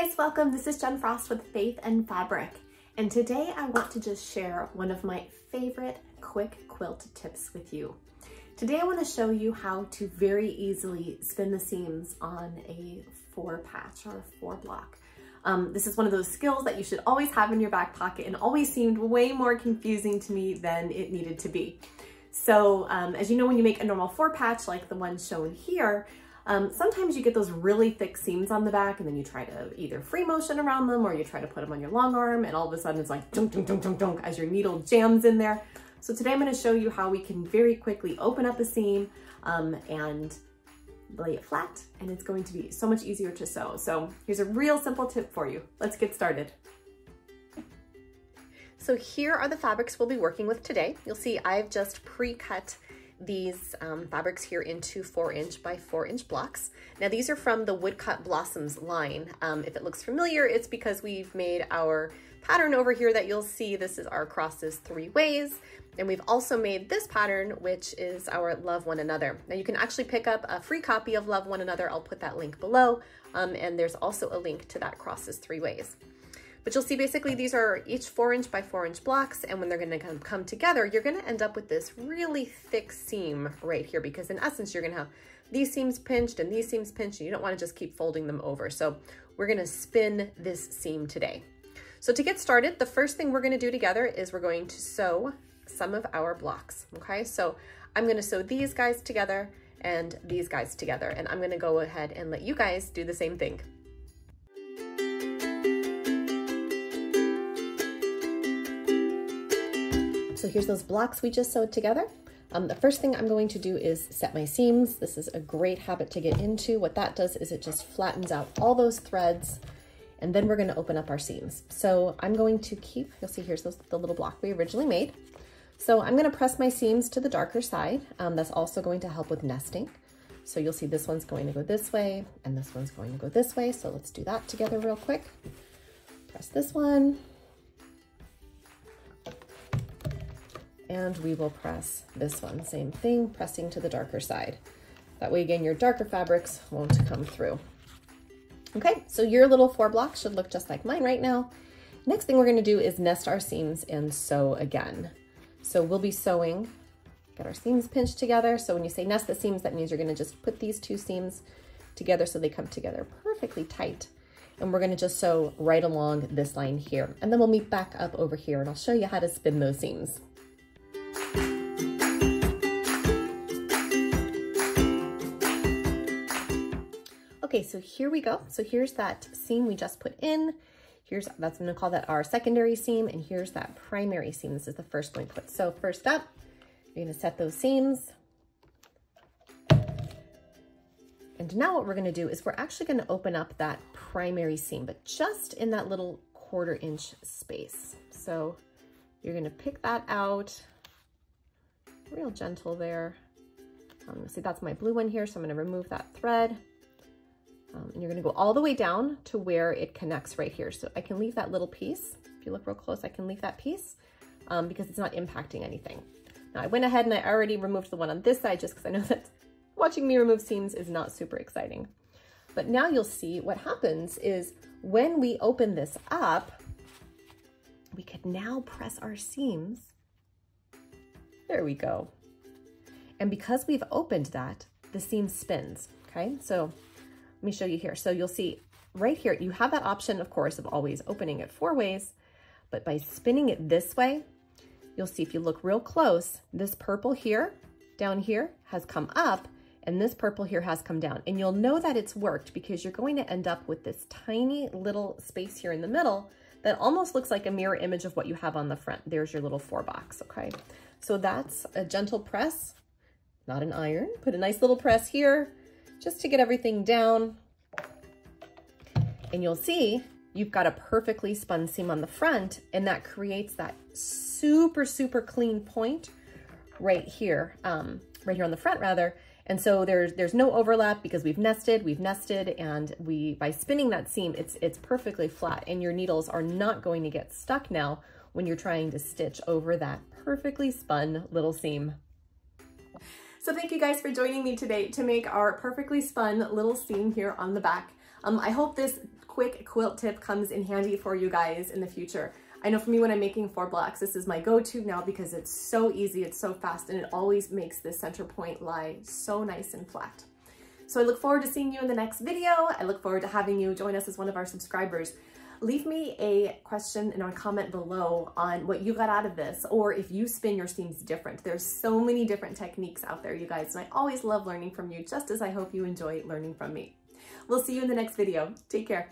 guys, welcome. This is Jen Frost with Faith and Fabric. And today I want to just share one of my favorite quick quilt tips with you. Today I want to show you how to very easily spin the seams on a four patch or a four block. Um, this is one of those skills that you should always have in your back pocket and always seemed way more confusing to me than it needed to be. So um, as you know, when you make a normal four patch like the one shown here, um, sometimes you get those really thick seams on the back and then you try to either free motion around them or you try to put them on your long arm and all of a sudden it's like dunk, dunk, dunk, dunk, dunk as your needle jams in there. So today I'm gonna show you how we can very quickly open up a seam um, and lay it flat and it's going to be so much easier to sew. So here's a real simple tip for you. Let's get started. So here are the fabrics we'll be working with today. You'll see I've just pre-cut these um, fabrics here into four inch by four inch blocks. Now these are from the Woodcut Blossoms line. Um, if it looks familiar, it's because we've made our pattern over here that you'll see. This is our crosses three ways. And we've also made this pattern, which is our Love One Another. Now you can actually pick up a free copy of Love One Another. I'll put that link below. Um, and there's also a link to that crosses three ways. But you'll see basically these are each four inch by four inch blocks. And when they're gonna come, come together, you're gonna end up with this really thick seam right here because in essence, you're gonna have these seams pinched and these seams pinched and you don't wanna just keep folding them over. So we're gonna spin this seam today. So to get started, the first thing we're gonna do together is we're going to sew some of our blocks, okay? So I'm gonna sew these guys together and these guys together, and I'm gonna go ahead and let you guys do the same thing. So here's those blocks we just sewed together. Um, the first thing I'm going to do is set my seams. This is a great habit to get into. What that does is it just flattens out all those threads and then we're gonna open up our seams. So I'm going to keep, you'll see here's the little block we originally made. So I'm gonna press my seams to the darker side. Um, that's also going to help with nesting. So you'll see this one's going to go this way and this one's going to go this way. So let's do that together real quick. Press this one, and we will press this one. Same thing, pressing to the darker side. That way, again, your darker fabrics won't come through. Okay, so your little four blocks should look just like mine right now. Next thing we're gonna do is nest our seams and sew again. So we'll be sewing, get our seams pinched together. So when you say nest the seams, that means you're gonna just put these two seams together so they come together perfectly tight. And we're gonna just sew right along this line here. And then we'll meet back up over here and I'll show you how to spin those seams. Okay, so here we go. So here's that seam we just put in. Here's, that's gonna call that our secondary seam, and here's that primary seam. This is the first one we put. So first up, you're gonna set those seams. And now what we're gonna do is we're actually gonna open up that primary seam, but just in that little quarter inch space. So you're gonna pick that out, real gentle there. Um, see, that's my blue one here, so I'm gonna remove that thread. Um, and you're gonna go all the way down to where it connects right here. So I can leave that little piece. If you look real close, I can leave that piece um, because it's not impacting anything. Now I went ahead and I already removed the one on this side just because I know that watching me remove seams is not super exciting. But now you'll see what happens is when we open this up, we could now press our seams. There we go. And because we've opened that, the seam spins, okay? So let me show you here. So you'll see right here, you have that option, of course, of always opening it four ways, but by spinning it this way, you'll see if you look real close, this purple here, down here, has come up, and this purple here has come down. And you'll know that it's worked because you're going to end up with this tiny little space here in the middle that almost looks like a mirror image of what you have on the front. There's your little four box, okay? So that's a gentle press, not an iron. Put a nice little press here, just to get everything down. And you'll see you've got a perfectly spun seam on the front and that creates that super, super clean point right here, um, right here on the front rather. And so there's there's no overlap because we've nested, we've nested, and we by spinning that seam, it's it's perfectly flat and your needles are not going to get stuck now when you're trying to stitch over that perfectly spun little seam. So thank you guys for joining me today to make our perfectly spun little seam here on the back. Um, I hope this quick quilt tip comes in handy for you guys in the future. I know for me when I'm making four blocks, this is my go-to now because it's so easy, it's so fast, and it always makes the center point lie so nice and flat. So I look forward to seeing you in the next video. I look forward to having you join us as one of our subscribers. Leave me a question and a comment below on what you got out of this or if you spin your seams different. There's so many different techniques out there, you guys, and I always love learning from you just as I hope you enjoy learning from me. We'll see you in the next video. Take care.